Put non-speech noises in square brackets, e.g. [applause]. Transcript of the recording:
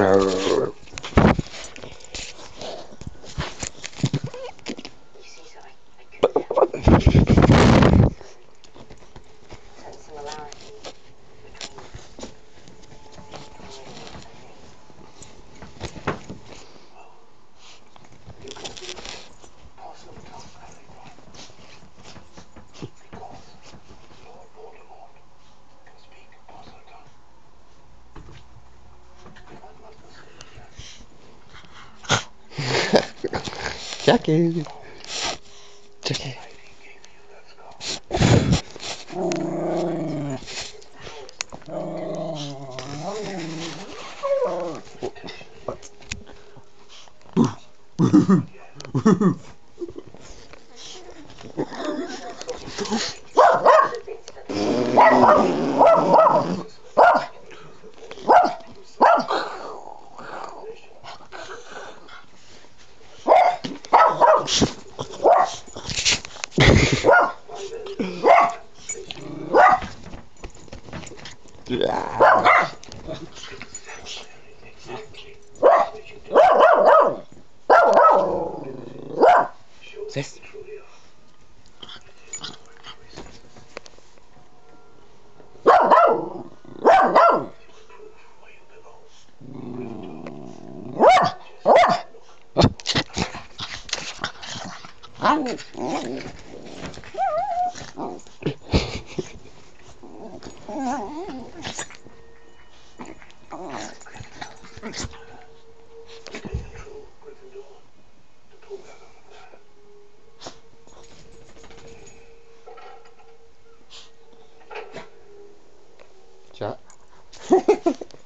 Uh, Jackie! Jackie! [laughs] [laughs] Cesse. Chat. [laughs]